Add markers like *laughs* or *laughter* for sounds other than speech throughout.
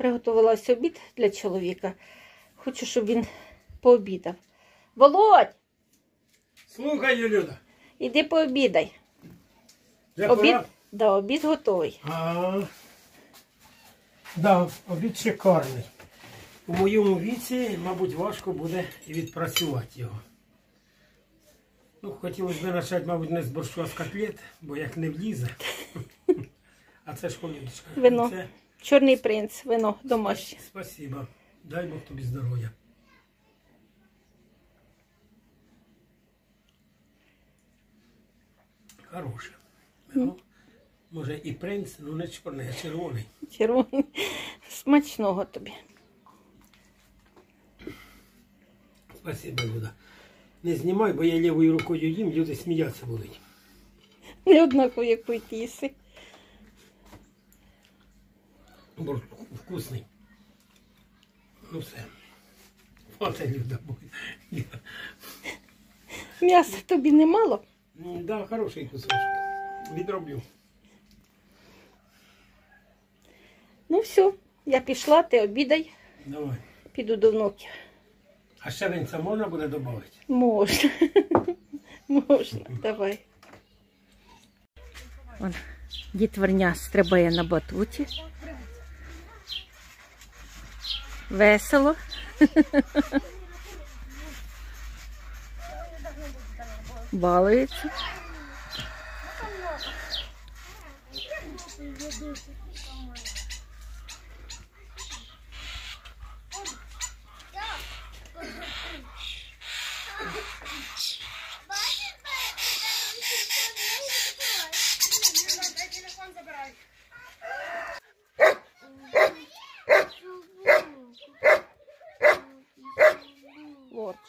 Приготувала ось обід для чоловіка. Хочу, щоб він пообідав. Володь, Слухай, Люда. іди пообідай. Вже Обід, пора? да, обід готовий. А, да, обід шикарний. У моєму віці, мабуть, важко буде відпрацювати його. Ну, хотілося б почати, мабуть, не з борщу, а з котлет, бо як не влізе. *laughs* А це ж колюдочка. Вино. Це Чорний принц, вино домашнє. спасибо. Дай Бог тобі здоров'я. Хороше. Вино. Може і принц, ну не чорний, а червоний. Червоний. Смачного тобі. Спасибо, Люда. Не знімай, бо я лівою рукою їм, люди сміятися будуть. Не однаково, ти їси. Борщ вкусний. Ну все. Люда буде. М'яса тобі немало. М, Да, хороший кусочок. Відроблю. Ну все, я пішла, ти обідай, Давай. піду до внуків. А ще винця можна буде додати? Можна. *laughs* Можна, давай. Вон, дітворня стрибає на батуті. Весело. Балується.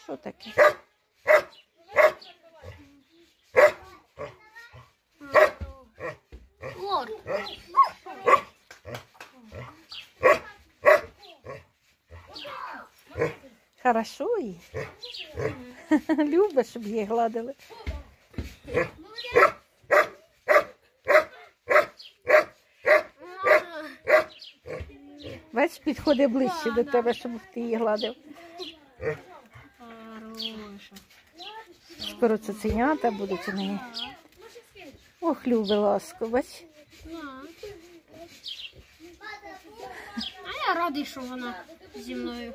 Що таке? Хорошо їй. *laughs* Любиш, щоб її гладили. Бач, підходи ближче до тебе, щоб ти її гладив. Скоро цуценята будуть у неї. Ох, люби ласку, бач. А я радий, що вона зі мною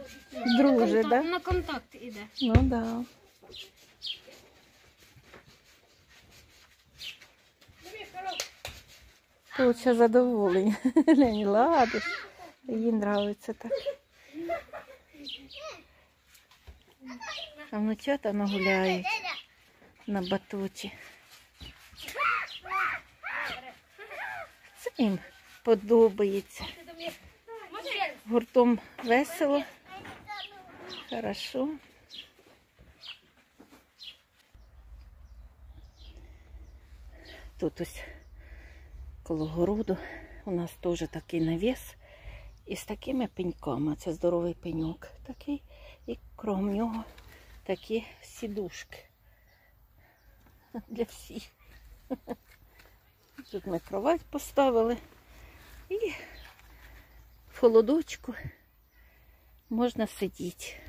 Друже, контакт- да? на контакт іде. Ну так. да. Получа задоволення. *laughs* Лень ладиш. Їй нравиться так. А внучата нагуляють на батуті. Це їм подобається. Гуртом весело. Хорошо. Тут ось коло городу у нас теж такий навіс із такими пеньками. Це здоровий пеньок такий. І крім нього такі сідушки. *laughs* Для всіх. Тут ми кровать поставили. І в холодочку можна сидіти.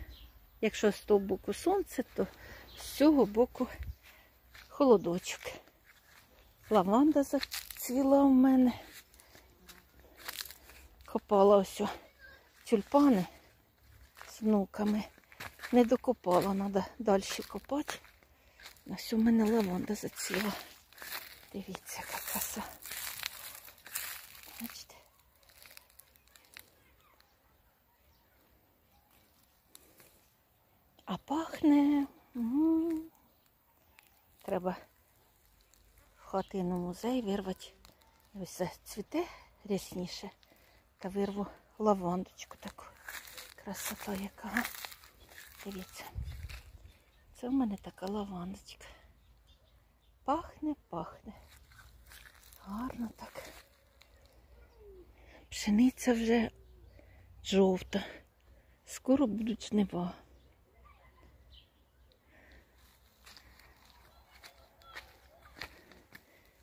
Якщо з того боку сонце, то з цього боку холодочок. Лаванда зацвіла у мене. Копала ось тюльпани з внуками. Не докопала, треба далі копати. Ось у мене лаванда зацвіла. Дивіться, яка краса. Бачите? А пахне. м. Треба в хатину музей вирвати. Ось це цвіте рясніше. Та вирву лавандочку таку. Красота яка. Дивіться. Це в мене така лавандочка. Пахне, пахне. Гарно так. Пшениця вже жовта. Скоро будуть жнива.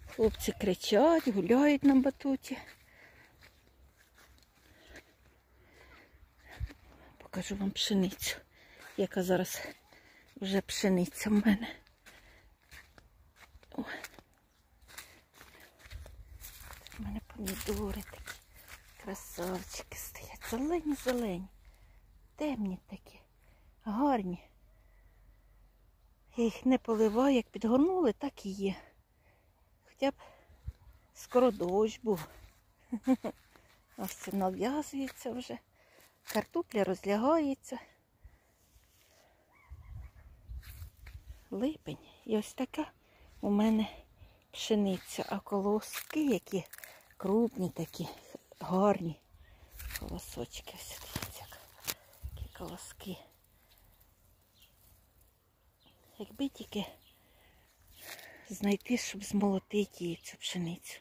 Хлопці кричать, гуляють на батуті. покажу вам пшеницю, яка зараз вже пшениця в мене. У мене помідори такі красавчики стоять. Зелені, зелені, темні такі, гарні. Я їх не поливаю, як підгорнули, так і є. Хоча б скоро дощ був. *laughs* Ось це нав'язується вже. Картопля розлягається. Липень. І ось така у мене пшениця. А колоски, які крупні такі, гарні. Колосочки. Ось дивіться, які колоски. Якби тільки знайти, щоб змолотити її цю пшеницю.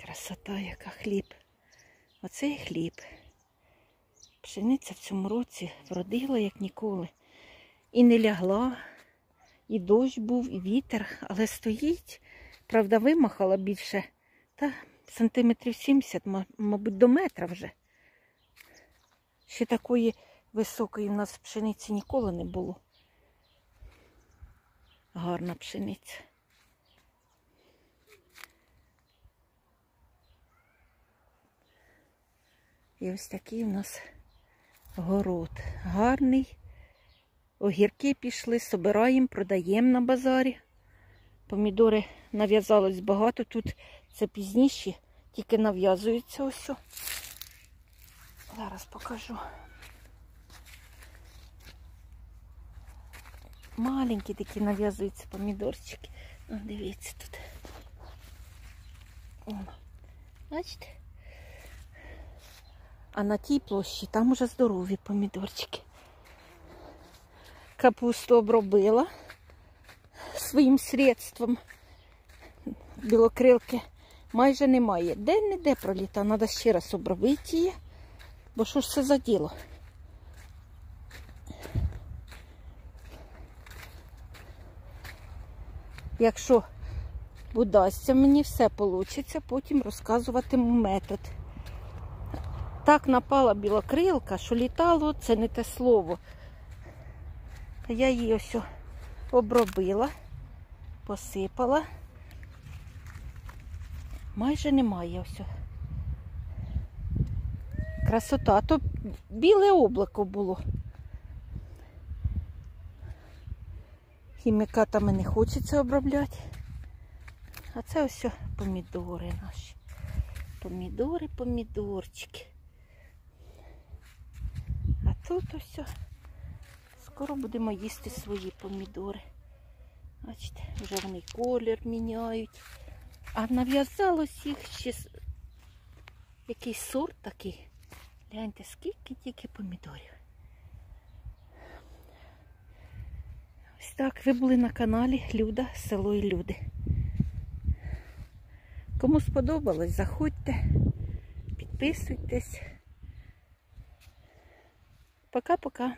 Красота, яка хліб. Оцей хліб. Пшениця в цьому році вродила, як ніколи. І не лягла, і дощ був, і вітер, але стоїть. Правда, вимахала більше. Та сантиметрів 70, мабуть, до метра вже. Ще такої високої в нас пшениці ніколи не було. Гарна пшениця. І ось такий у нас город. Гарний. Огірки пішли, собираємо, продаємо на базарі. Помідори нав'язалось багато. Тут це пізніше, тільки нав'язуються ось. Зараз покажу. Маленькі такі нав'язуються помідорчики. О, дивіться тут. О, бачите? А на тій площі там уже здорові помідорчики. Капусту обробила своїм средством. Білокрилки майже немає. Де-не-де проліта, треба ще раз обробити її. Бо що ж це за діло? Якщо удасться мені все вийде, потім розказуватиму метод. Так напала білокрилка, що літало, це не те слово. Я її ось обробила, посипала. Майже немає ось. Красота, то біле облако було. Хімікатами не хочеться обробляти. А це ось помідори наші. Помідори, помідорчики. Тут ось скоро будемо їсти свої помідори. Бачите, вже вони колір міняють. А нав'язалось їх ще якийсь сорт такий. Гляньте, скільки тільки помідорів. Ось так, ви були на каналі Люда, село і люди. Кому сподобалось, заходьте, підписуйтесь. Пока-пока.